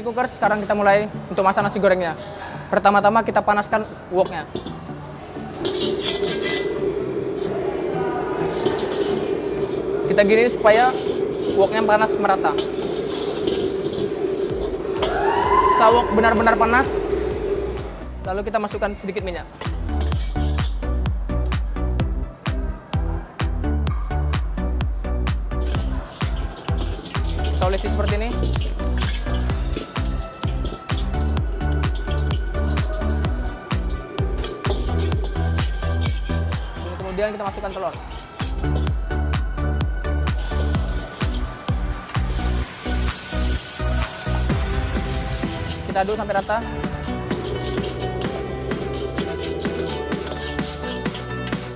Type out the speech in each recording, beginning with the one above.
Oke cooker, sekarang kita mulai untuk masak nasi gorengnya. Pertama-tama kita panaskan woknya. Kita gini supaya woknya panas merata. Setelah wok benar-benar panas, lalu kita masukkan sedikit minyak. Kita olesi seperti ini. Kemudian kita masukkan telur. Kita aduk sampai rata.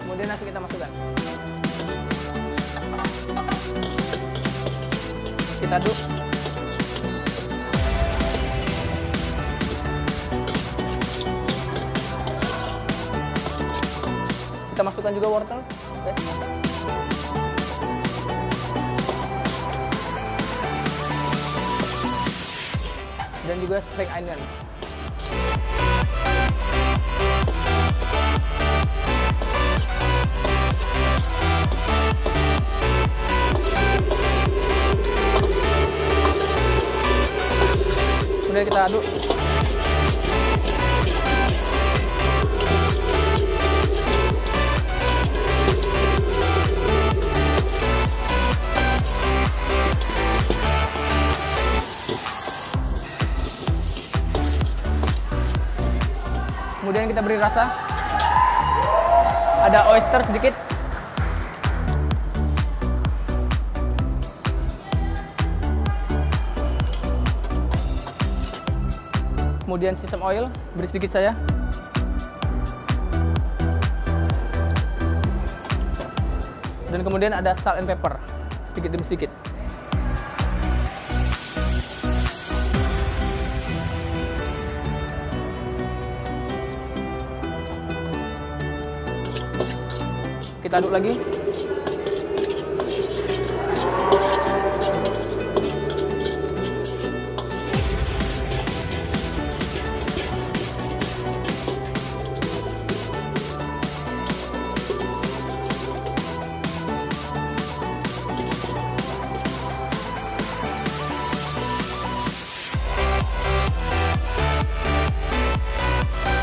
Kemudian nasi kita masukkan. Kita aduk. Kita masukkan juga wortel. Guys. Dan juga spring onion. Kemudian kita aduk. Kemudian kita beri rasa. Ada oyster sedikit. Kemudian sesame oil, beri sedikit saya. Dan kemudian ada salt and pepper, sedikit demi sedikit. Kita aduk lagi.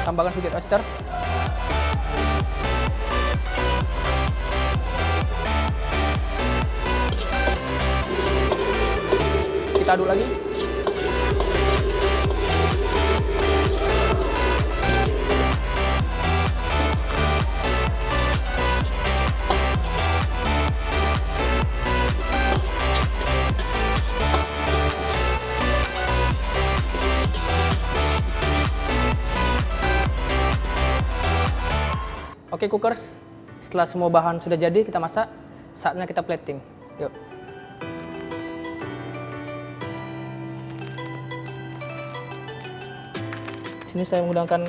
Tambahkan sedikit oyster. Kita lagi. Oke cookers, setelah semua bahan sudah jadi kita masak, saatnya kita plating. Yuk. Sini saya menggunakan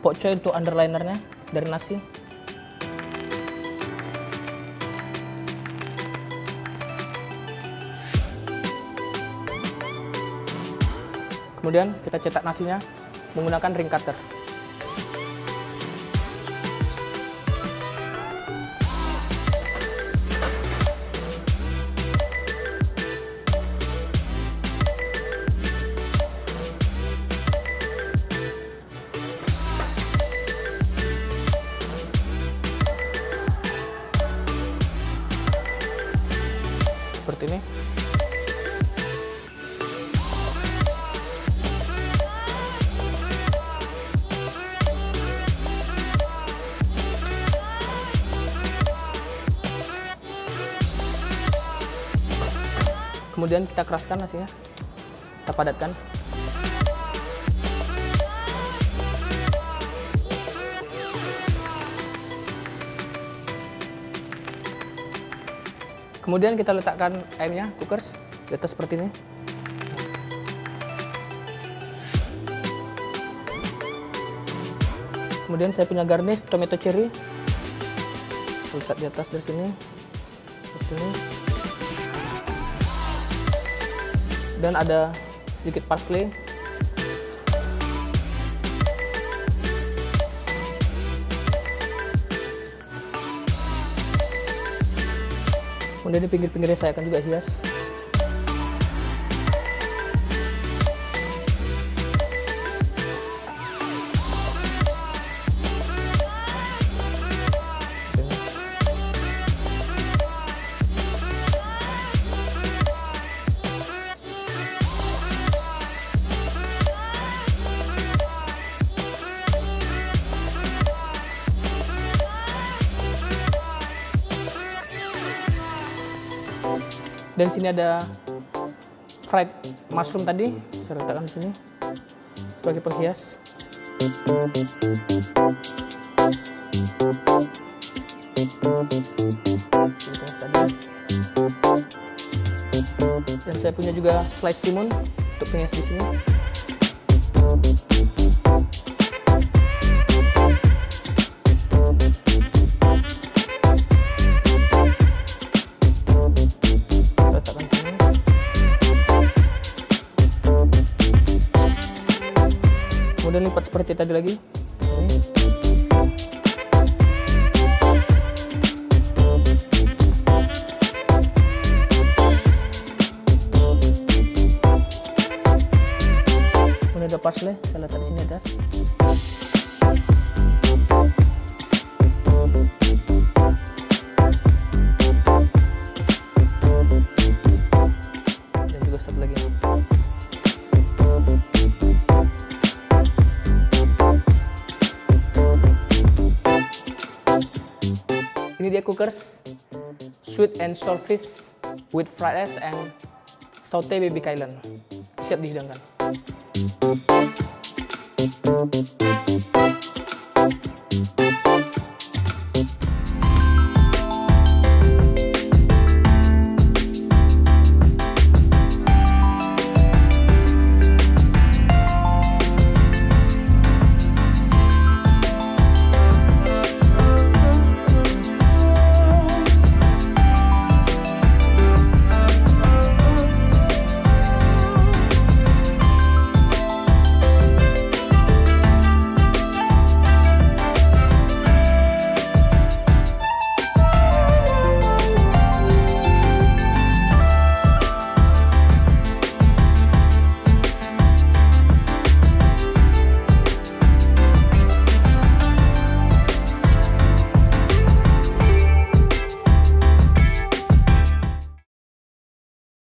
pokcoy untuk underlinernya dari nasi. Kemudian kita cetak nasinya menggunakan ring cutter. Kemudian kita keraskan nasinya, kita padatkan. Kemudian kita letakkan ayamnya, cookers, di atas seperti ini. Kemudian saya punya garnish tomato cherry. Letak di atas dari sini. Seperti ini. Dan ada sedikit parsley kemudian di pinggir-pinggirnya saya akan juga hias dan sini ada fried mushroom tadi. Saya letakkan di sini sebagai penghias. Dan saya punya juga slice timun untuk penghias di sini lipat seperti tadi lagi ini. kemudian ada parsley saya letak di sini atas cookers sweet and sour fish with fried rice and saute baby kailan. Siap dihidangkan. Thank you.